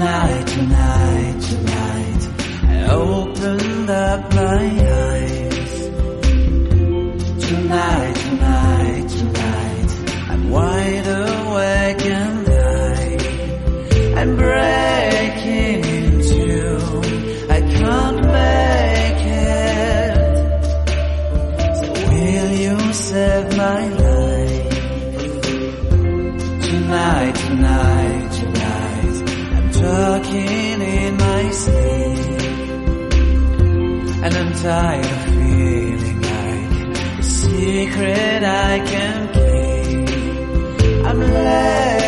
Tonight, tonight, tonight, I opened up my eyes. Tonight, tonight, tonight, I'm wide awake and I, I'm breaking into, I can't make it. So will you save my life? Tonight, tonight, In my sleep. And I'm tired of feeling like a secret I can't keep. I'm letting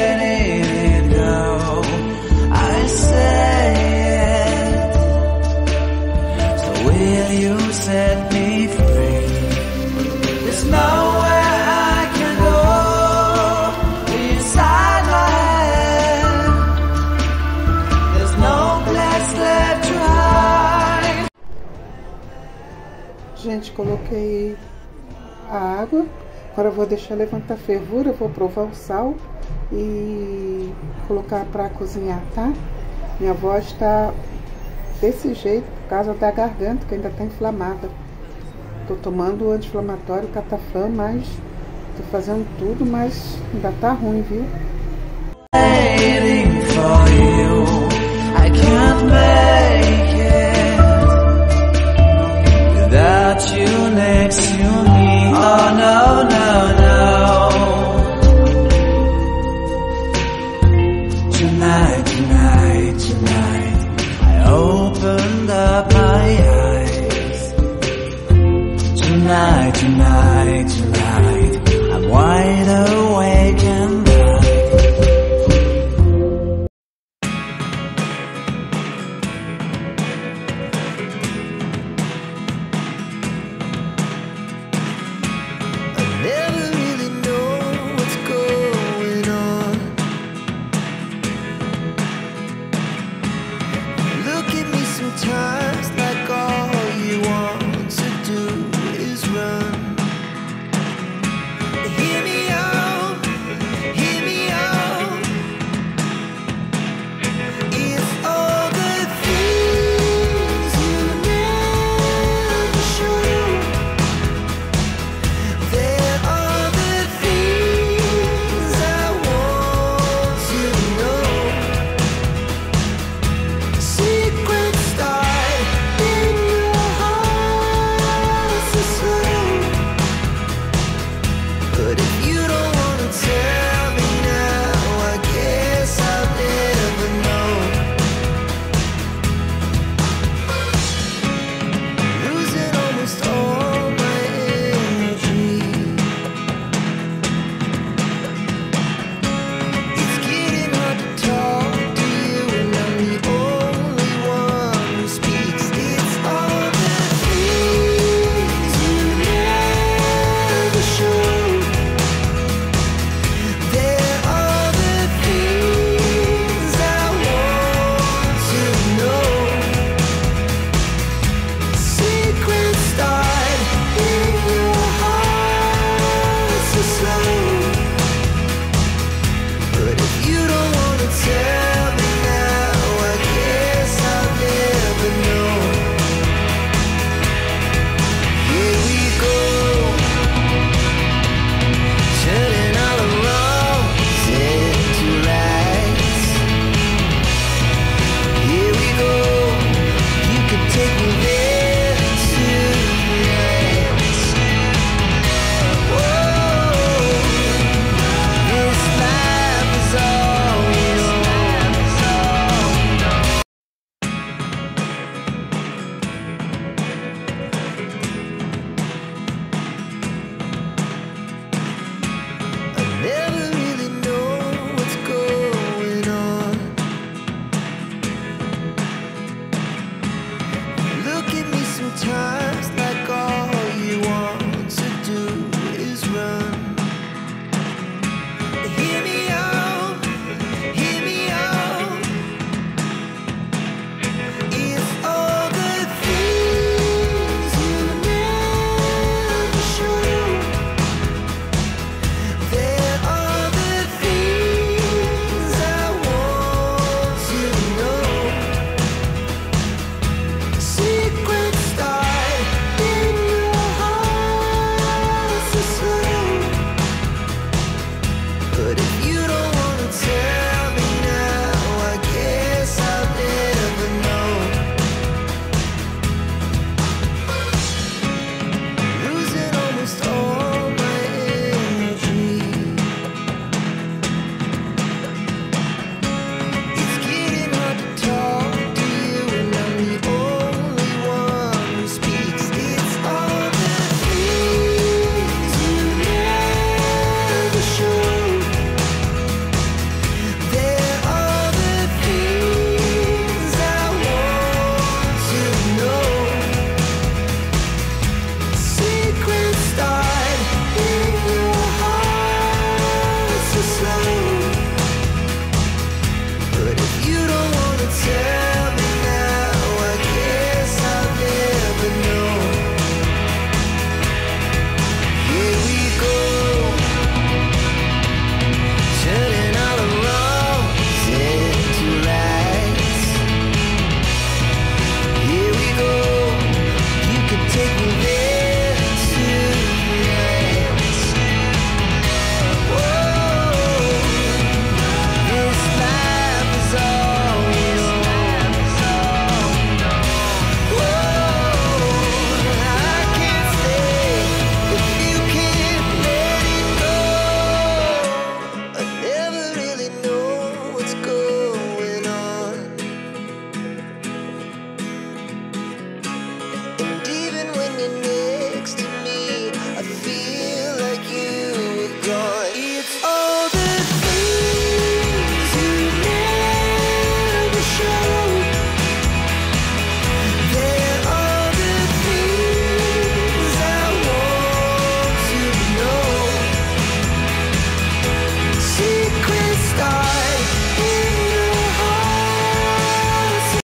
Coloquei a água. Agora vou deixar levantar a fervura, vou provar o sal e colocar para cozinhar, tá? Minha voz está desse jeito por causa da garganta que ainda está inflamada. Tô tomando o anti-inflamatório catafan, mas tô fazendo tudo, mas ainda tá ruim, viu? to me. Oh no, no, no. Tonight, tonight, tonight, I opened up my eyes. Tonight, tonight, tonight, I'm wide open.